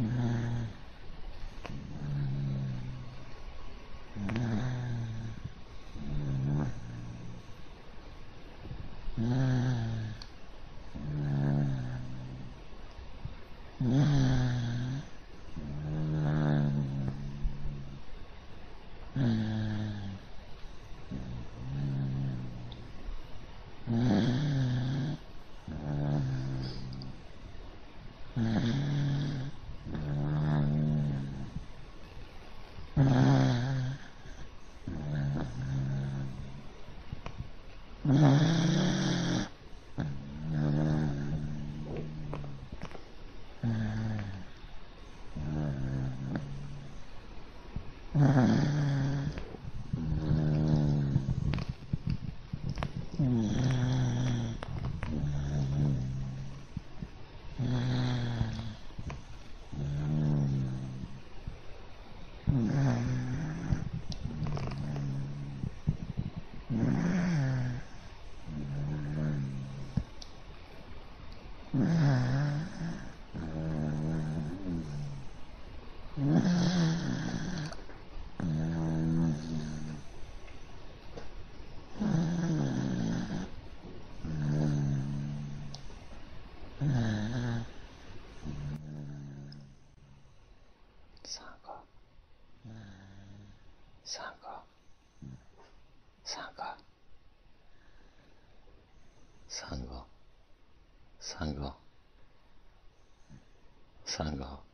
Mm-hmm. Mm-hmm. 三号三号